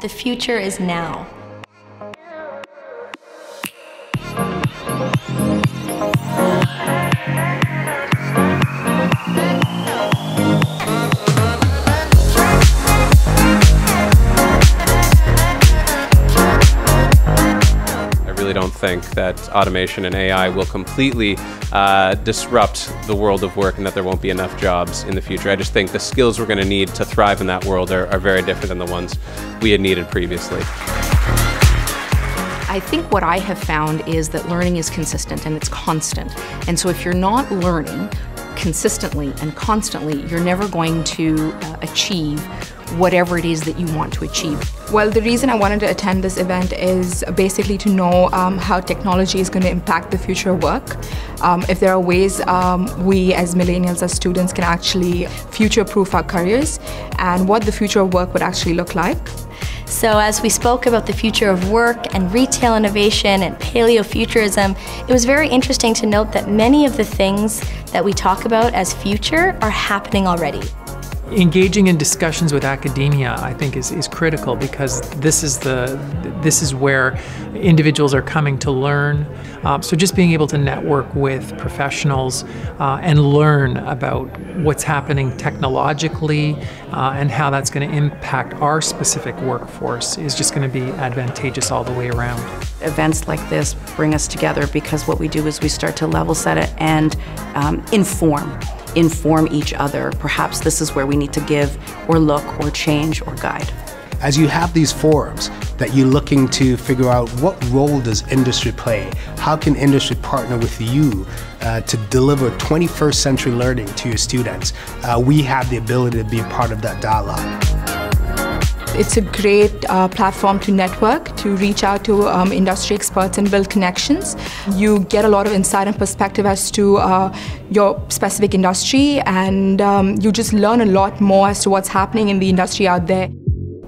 The future is now. Really don't think that automation and AI will completely uh, disrupt the world of work and that there won't be enough jobs in the future. I just think the skills we're going to need to thrive in that world are, are very different than the ones we had needed previously. I think what I have found is that learning is consistent and it's constant. And so if you're not learning consistently and constantly, you're never going to uh, achieve whatever it is that you want to achieve. Well, the reason I wanted to attend this event is basically to know um, how technology is going to impact the future of work. Um, if there are ways um, we as millennials, as students, can actually future-proof our careers and what the future of work would actually look like. So, as we spoke about the future of work and retail innovation and paleofuturism, it was very interesting to note that many of the things that we talk about as future are happening already. Engaging in discussions with academia, I think, is, is critical because this is the this is where individuals are coming to learn. Um, so just being able to network with professionals uh, and learn about what's happening technologically uh, and how that's going to impact our specific workforce is just going to be advantageous all the way around. Events like this bring us together because what we do is we start to level set it and um, inform inform each other. Perhaps this is where we need to give or look or change or guide. As you have these forums that you're looking to figure out what role does industry play, how can industry partner with you uh, to deliver 21st century learning to your students, uh, we have the ability to be a part of that dialogue. It's a great uh, platform to network, to reach out to um, industry experts and build connections. You get a lot of insight and perspective as to uh, your specific industry, and um, you just learn a lot more as to what's happening in the industry out there.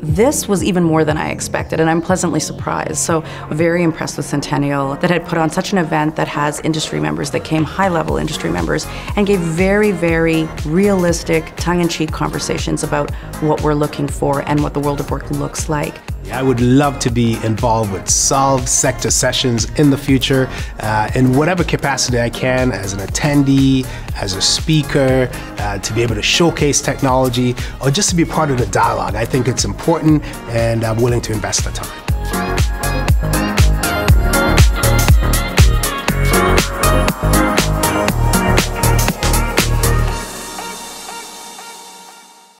This was even more than I expected, and I'm pleasantly surprised. So, very impressed with Centennial that had put on such an event that has industry members that came high level industry members and gave very, very realistic, tongue in cheek conversations about what we're looking for and what the world of work looks like. I would love to be involved with Solv sector sessions in the future uh, in whatever capacity I can as an attendee, as a speaker, uh, to be able to showcase technology, or just to be part of the dialogue. I think it's important and I'm willing to invest the time.